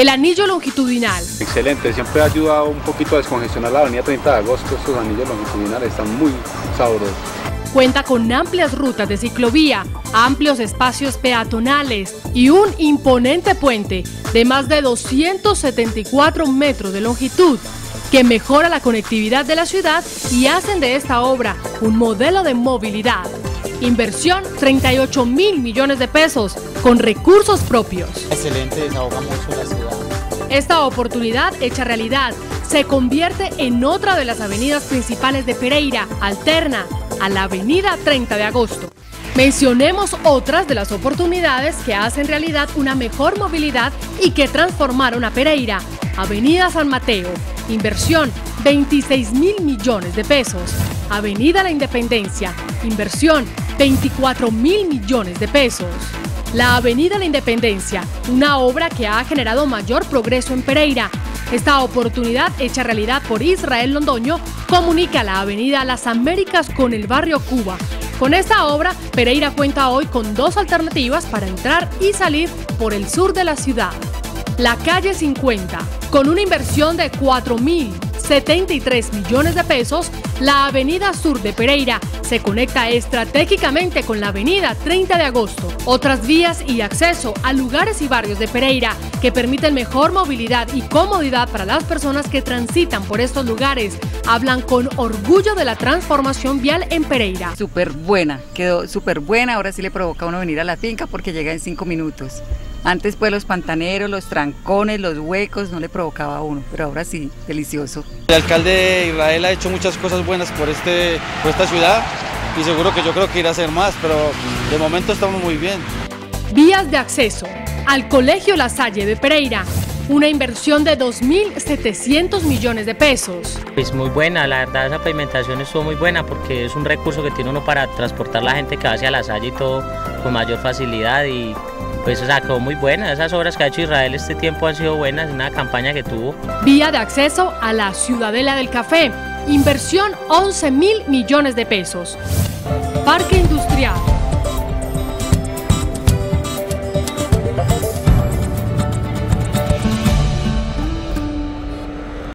el anillo longitudinal. Excelente, siempre ha ayudado un poquito a descongestionar la avenida 30 de agosto. Estos anillos longitudinales están muy sabrosos. Cuenta con amplias rutas de ciclovía, amplios espacios peatonales y un imponente puente de más de 274 metros de longitud que mejora la conectividad de la ciudad y hacen de esta obra un modelo de movilidad. Inversión 38 mil millones de pesos con recursos propios. Excelente, desahoga mucho la ciudad. Esta oportunidad hecha realidad se convierte en otra de las avenidas principales de Pereira, alterna a la avenida 30 de agosto. Mencionemos otras de las oportunidades que hacen realidad una mejor movilidad y que transformaron a Pereira. Avenida San Mateo, inversión 26 mil millones de pesos. Avenida La Independencia, inversión 24 mil millones de pesos. La Avenida La Independencia, una obra que ha generado mayor progreso en Pereira. Esta oportunidad, hecha realidad por Israel Londoño, comunica la Avenida Las Américas con el barrio Cuba. Con esta obra, Pereira cuenta hoy con dos alternativas para entrar y salir por el sur de la ciudad. La calle 50, con una inversión de 4.073 millones de pesos, la avenida sur de Pereira se conecta estratégicamente con la avenida 30 de agosto. Otras vías y acceso a lugares y barrios de Pereira que permiten mejor movilidad y comodidad para las personas que transitan por estos lugares hablan con orgullo de la transformación vial en Pereira. Súper buena, quedó súper buena, ahora sí le provoca a uno venir a la finca porque llega en cinco minutos. Antes pues los pantaneros, los trancones, los huecos no le provocaba a uno, pero ahora sí, delicioso. El alcalde Israel ha hecho muchas cosas buenas por, este, por esta ciudad y seguro que yo creo que irá a hacer más, pero de momento estamos muy bien. Vías de acceso al Colegio La Salle de Pereira, una inversión de 2.700 millones de pesos. Es muy buena, la verdad esa pavimentación estuvo muy buena porque es un recurso que tiene uno para transportar la gente que va hacia La Salle y todo con mayor facilidad y pues quedó muy buena. Esas obras que ha hecho Israel este tiempo han sido buenas, una campaña que tuvo. Vía de acceso a la Ciudadela del Café, inversión 11 mil millones de pesos. Parque Industrial.